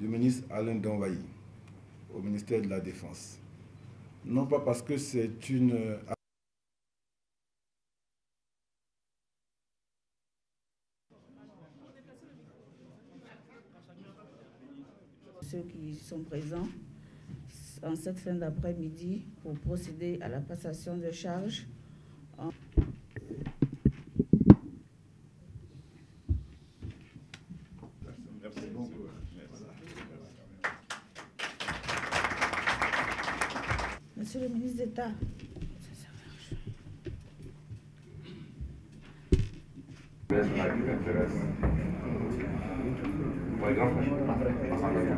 du ministre Alain Donvaï au ministère de la Défense. Non pas parce que c'est une... Ceux qui sont présents en cette fin d'après-midi pour procéder à la passation de charges. en- Monsieur le ministre d'État.